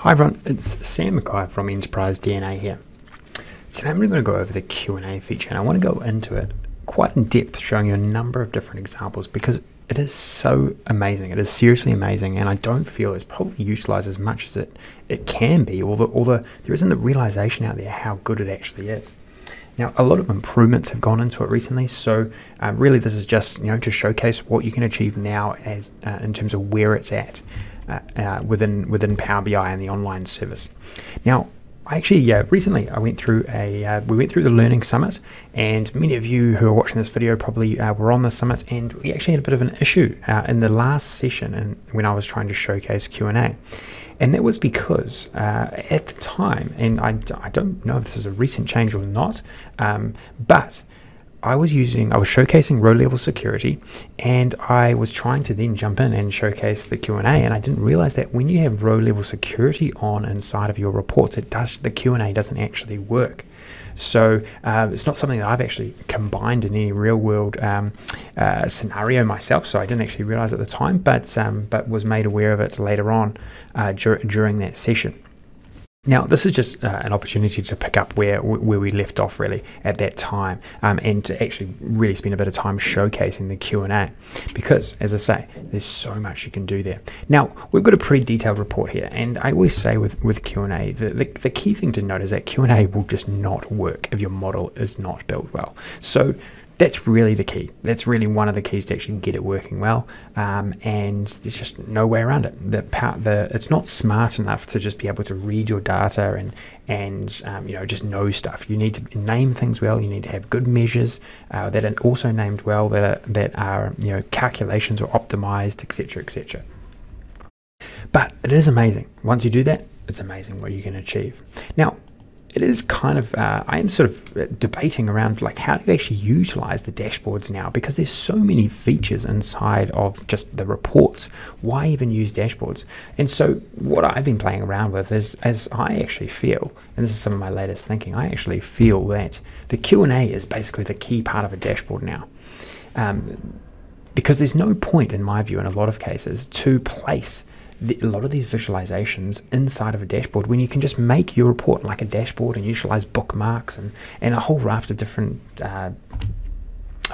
Hi everyone, it's Sam McKay from Enterprise DNA here. Today I'm going to go over the Q&A feature and I want to go into it quite in depth showing you a number of different examples because it is so amazing. It is seriously amazing and I don't feel it's probably utilized as much as it, it can be or the, there isn't the realization out there how good it actually is. Now, a lot of improvements have gone into it recently, so uh, really this is just you know to showcase what you can achieve now as uh, in terms of where it's at. Uh, uh, within within Power BI and the online service. Now, I actually yeah, recently I went through a uh, we went through the Learning Summit, and many of you who are watching this video probably uh, were on the summit, and we actually had a bit of an issue uh, in the last session, and when I was trying to showcase Q and A. And that was because uh, at the time, and I, I don't know if this is a recent change or not, um, but I was using, I was showcasing row level security, and I was trying to then jump in and showcase the Q and I didn't realize that when you have row level security on inside of your reports, it does the Q and A doesn't actually work. So uh, it's not something that I've actually combined in any real world um, uh, scenario myself. So I didn't actually realize at the time, but um, but was made aware of it later on uh, dur- during that session. Now, this is just uh, an opportunity to pick up where where we left off really at that time, um, and to actually really spend a bit of time showcasing the Q and A, because as I say, there's so much you can do there. Now, we've got a pretty detailed report here, and I always say with with Q and A, the, the, the key thing to note is that Q and A will just not work if your model is not built well. So that's really the key. That's really one of the keys to actually get it working well. Um, and there's just no way around it. The, the it's not smart enough to just be able to read your data and and um, you know just know stuff. You need to name things well. You need to have good measures uh, that are also named well. That are, that are you know calculations are optimized, etc., etc. But it is amazing. Once you do that, it's amazing what you can achieve. Now, it is kind of uh, I am sort of uh, debating around like how do you actually utilize the dashboards now because there's so many features inside of just the reports. Why even use dashboards? And so what I've been playing around with is as I actually feel, and this is some of my latest thinking, I actually feel that the Q and A is basically the key part of a dashboard now. Um, because there's no point, in my view, in a lot of cases, to place the, a lot of these visualizations inside of a dashboard when you can just make your report like a dashboard and utilize bookmarks and, and a whole raft of different uh,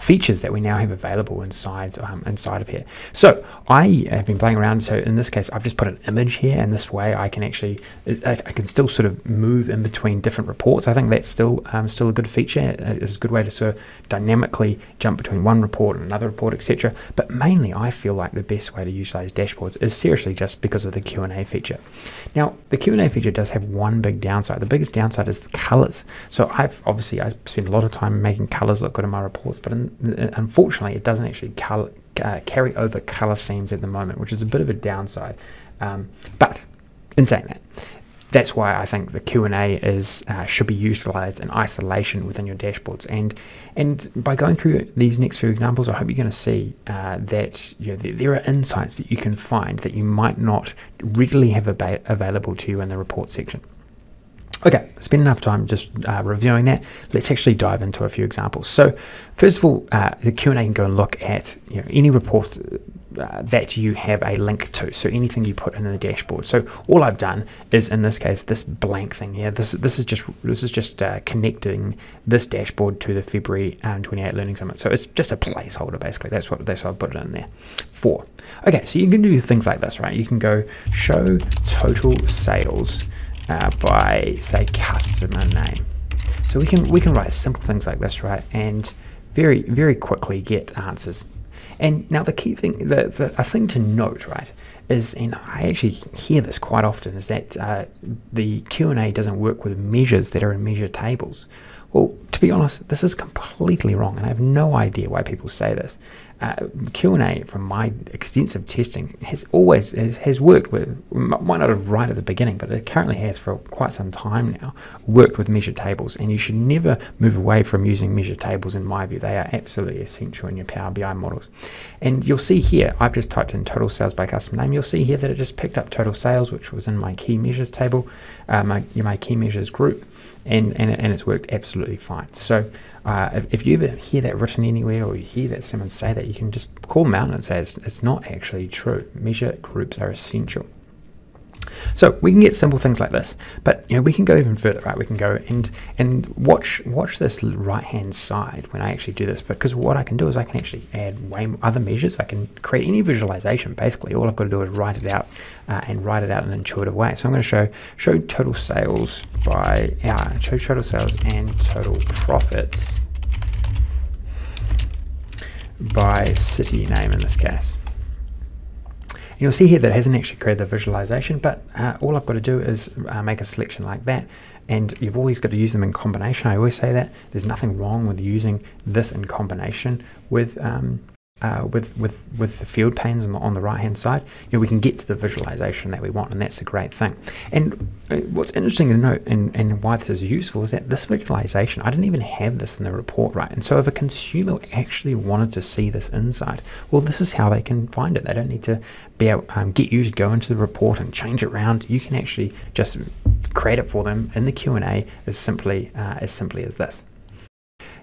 features that we now have available inside um, inside of here. So I have been playing around. So in this case, I've just put an image here, and this way I can actually I, I can still sort of move in between different reports. I think that's still um, still a good feature. It's a good way to sort of dynamically jump between one report and another report, etc. But mainly, I feel like the best way to utilize dashboards is seriously just because of the Q and A feature. Now, the Q and A feature does have one big downside. The biggest downside is the colors. So I've obviously I spend a lot of time making colors look good in my reports, but in unfortunately, it doesn't actually color, uh, carry over color themes at the moment, which is a bit of a downside. Um, but in saying that, that's why I think the Q and A is uh, should be utilized in isolation within your dashboards. And and by going through these next few examples, I hope you're going to see uh, that you know, there, there, are insights that you can find that you might not readily have ab- available to you in the report section. Okay, spend enough time just uh, reviewing that. Let's actually dive into a few examples. So, first of all, uh, the Q and A can go and look at you know, any report uh, that you have a link to. So anything you put in the dashboard. So all I've done is, in this case, this blank thing here. This this is just this is just uh, connecting this dashboard to the February um, 28 Learning Summit. So it's just a placeholder basically. That's what that's what I put it in there for. Okay, so you can do things like this, right? You can go show total sales uh, by say customer name. So we can we can write simple things like this, right, and very very quickly get answers. And now the key thing, the, the a thing to note, right, is, and I actually hear this quite often, is that uh, the Q and A doesn't work with measures that are in measure tables. Well, to be honest, this is completely wrong, and I have no idea why people say this. Uh, Q&A, from my extensive testing, has always has, has worked with, might not have right at the beginning, but it currently has for quite some time now, worked with measure tables, and you should never move away from using measure tables, in my view. They are absolutely essential in your Power BI models. And you'll see here, I've just typed in total sales by customer name. You'll see here that it just picked up total sales, which was in my key measures table, uh, my, my key measures group and, and, and it's worked absolutely fine. So uh, if, if, you ever hear that written anywhere or you hear that someone say that, you can just call them out and say it's, it's not actually true. Measure groups are essential. So we can get simple things like this, but you know we can go even further, right? We can go and and watch watch this right hand side when I actually do this, because what I can do is I can actually add way other measures. I can create any visualization. Basically, all I've got to do is write it out uh, and write it out in an intuitive way. So I'm going to show show total sales by uh, show total sales and total profits by city name in this case. You'll see here that it hasn't actually created the visualization, but uh, all I've got to do is uh, make a selection like that. And you've always got to use them in combination. I always say that there's nothing wrong with using this in combination with um, uh, with with with the field panes on the, on the right hand side, you know, we can get to the visualization that we want, and that's a great thing. And uh, what's interesting to note, and, and why this is useful, is that this visualization, I didn't even have this in the report, right? And so if a consumer actually wanted to see this inside, well, this is how they can find it. They don't need to be able um, get you to go into the report and change it around. You can actually just create it for them in the Q and A as simply uh, as simply as this.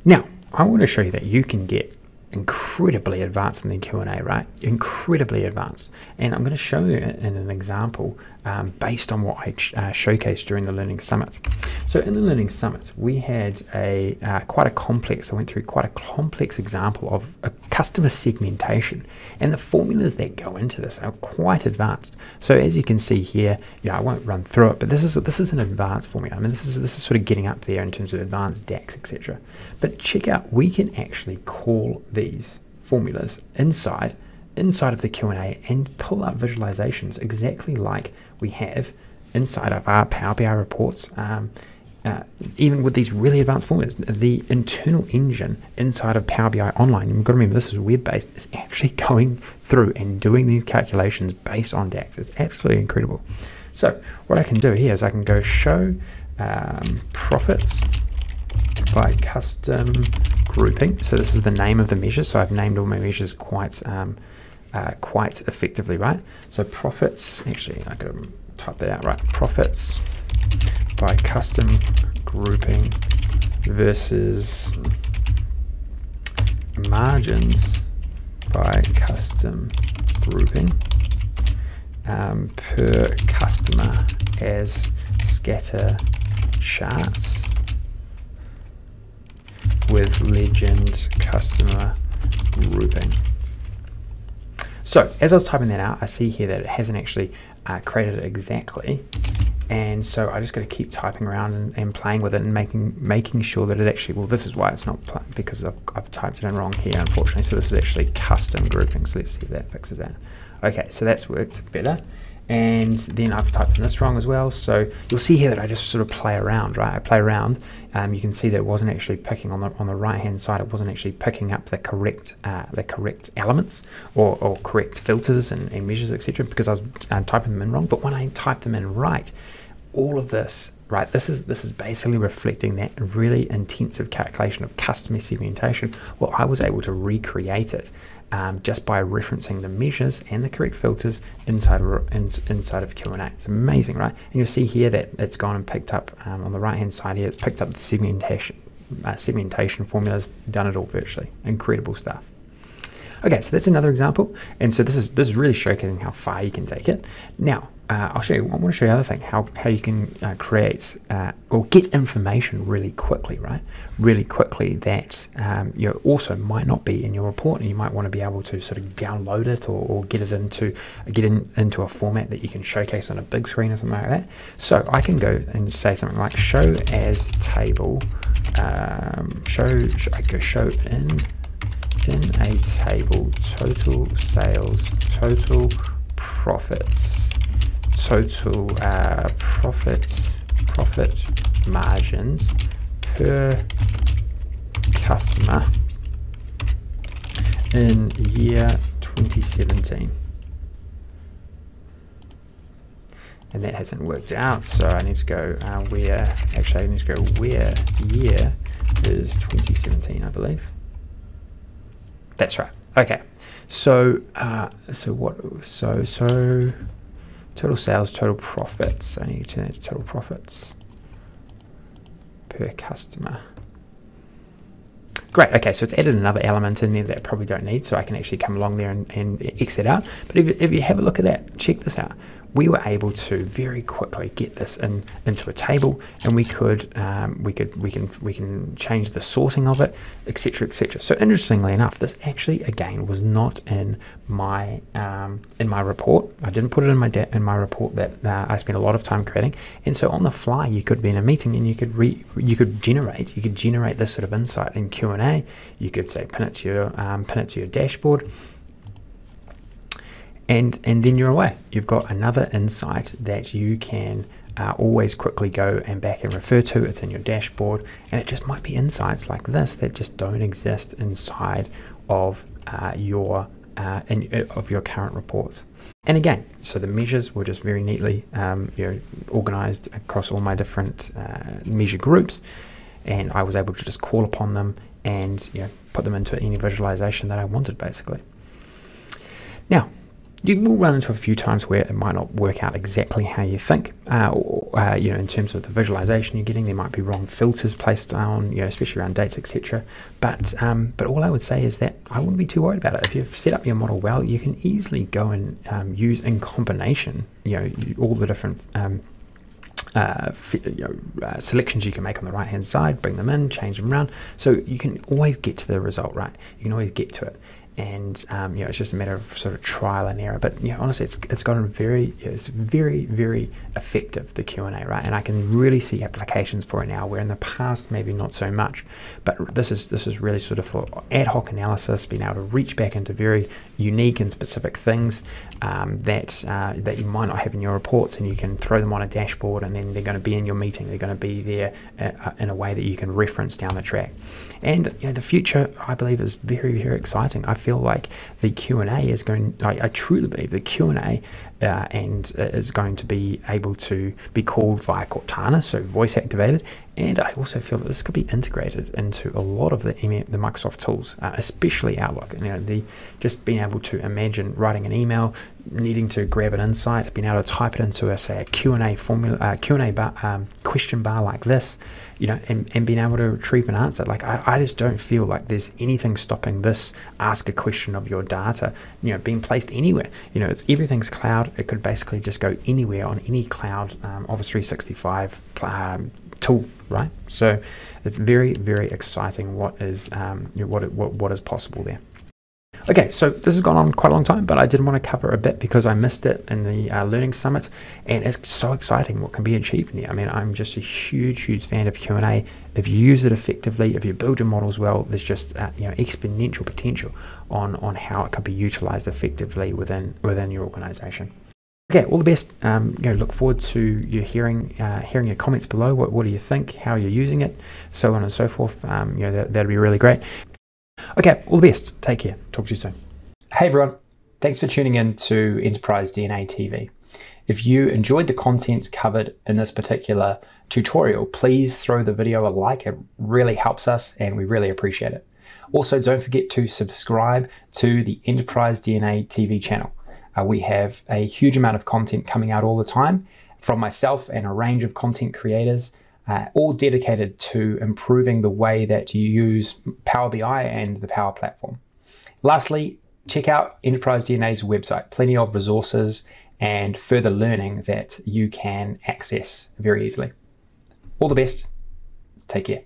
Now, I want to show you that you can get incredibly advanced in the Q&A, right? Incredibly advanced. And I'm going to show you in an example um, based on what I uh, showcased during the Learning Summit. So in the Learning Summit, we had a uh, quite a complex, I went through quite a complex example of a customer segmentation. And the formulas that go into this are quite advanced. So as you can see here, know, I won't run through it, but this is this is an advanced formula. I mean, this is this is sort of getting up there in terms of advanced DAX, etc. But check out, we can actually call these formulas inside inside of the Q&A and pull up visualizations exactly like we have inside of our Power BI reports. Um, uh, even with these really advanced formulas, the internal engine inside of Power BI Online, you've got to remember this is web based, is actually going through and doing these calculations based on DAX. It's absolutely incredible. So, what I can do here is I can go show um, profits by custom grouping. So, this is the name of the measure. So, I've named all my measures quite. Um, uh, quite effectively, right? So profits, actually, I gotta type that out, right? Profits by custom grouping versus margins by custom grouping um, per customer as scatter charts with legend customer grouping. So as I was typing that out, I see here that it hasn't actually uh, created it exactly. And so I just got to keep typing around and, and, playing with it and making making sure that it actually, well, this is why it's not because I've, I've typed it in wrong here, unfortunately. So this is actually custom grouping. So let's see if that fixes that. Okay, so that's worked better and then I've typed in this wrong as well. So you'll see here that I just sort of play around right? I play around. Um, you can see that it wasn't actually picking on the on the right hand side. It wasn't actually picking up the correct uh, the correct elements or, or correct filters and, and measures etc because I was uh, typing them in wrong. But when I type them in right all of this right this is this is basically reflecting that really intensive calculation of customer segmentation well I was able to recreate it um, just by referencing the measures and the correct filters inside of, in, inside of Q&A. It's amazing, right? And you'll see here that it's gone and picked up um, on the right hand side here, it's picked up the segmentation, uh, segmentation formulas, done it all virtually. Incredible stuff. Okay, so that's another example. And so this is this is really showcasing how far you can take it. Now, uh, I'll show you, I want to show you another thing, how, how you can uh, create uh, or get information really quickly, right? Really quickly that um, you also might not be in your report and you might want to be able to sort of download it or, or get it into get in, into a format that you can showcase on a big screen or something like that. So I can go and say something like show as table, um, show, I go show in in a table total sales, total profits, total uh, profit profit margins per customer in year 2017 and that hasn't worked out so I need to go uh, where actually I need to go where year is 2017 I believe that's right. Okay. So, uh, so what? So, so total sales, total profits. I need to turn it to total profits per customer. Great, okay, so it's added another element in there that I probably don't need, so I can actually come along there and, and exit out. But if, if you have a look at that, check this out. We were able to very quickly get this in into a table, and we could um, we could we can we can change the sorting of it, etc. etc. So interestingly enough, this actually again was not in my um, in my report. I didn't put it in my in my report that uh, I spent a lot of time creating, and so on the fly, you could be in a meeting and you could re you could generate you could generate this sort of insight in Q and A. You could say pin it to your um, pin it to your dashboard and and then you're away. You've got another insight that you can uh, always quickly go and back and refer to. It's in your dashboard, and it just might be insights like this that just don't exist inside of uh, your uh, in, uh, of your current reports. And again, so the measures were just very neatly um, you know, organized across all my different uh, measure groups, and I was able to just call upon them and you know, put them into any visualization that I wanted, basically. Now, you will run into a few times where it might not work out exactly how you think. Uh, or, uh, you know, in terms of the visualization you're getting, there might be wrong filters placed on, you know, especially around dates, etc. But um, but all I would say is that I wouldn't be too worried about it. If you've set up your model well, you can easily go and um, use in combination, you know, all the different. Um, uh, you know, uh, selections you can make on the right hand side, bring them in, change them around. So you can always get to the result, right? You can always get to it and um, you know it's just a matter of sort of trial and error. But you know, honestly, it's it's gotten very it's very very effective the Q and A, right? And I can really see applications for it now, where in the past maybe not so much. But this is this is really sort of for ad hoc analysis, being able to reach back into very unique and specific things um, that uh, that you might not have in your reports, and you can throw them on a dashboard, and then they're going to be in your meeting. They're going to be there uh, in a way that you can reference down the track. And you know, the future, I believe, is very very exciting. I feel like the Q and A is going. I, I truly believe the Q and A uh, and uh, is going to be able to be called via Cortana, so voice activated. And I also feel that this could be integrated into a lot of the the Microsoft tools, uh, especially Outlook. You know, the just being able to imagine writing an email, needing to grab an insight, being able to type it into a say a Q and A formula, uh, Q and A bar, um, question bar like this, you know, and, and being able to retrieve an answer. Like I, I just don't feel like there's anything stopping this ask a question of your data, you know, being placed anywhere. You know, it's everything's cloud. It could basically just go anywhere on any cloud um, Office 365 um, tool, right? So it's very, very exciting what is um, you know, what, what what is possible there. Okay, so this has gone on quite a long time, but I did want to cover a bit because I missed it in the uh, Learning Summit, and it's so exciting what can be achieved here. I mean, I'm just a huge, huge fan of Q&A. If you use it effectively, if you build your models well, there's just uh, you know exponential potential on on how it could be utilized effectively within within your organization. Okay, all the best. Um, you know, look forward to you hearing uh, hearing your comments below. What what do you think? How you're using it? So on and so forth. Um, you know, that that'd be really great. Okay, all the best. Take care. Talk to you soon. Hey everyone, thanks for tuning in to Enterprise DNA TV. If you enjoyed the content covered in this particular tutorial, please throw the video a like. It really helps us and we really appreciate it. Also, don't forget to subscribe to the Enterprise DNA TV channel. Uh, we have a huge amount of content coming out all the time from myself and a range of content creators uh, all dedicated to improving the way that you use Power BI and the Power Platform. Lastly, check out Enterprise DNA's website, plenty of resources and further learning that you can access very easily. All the best. Take care.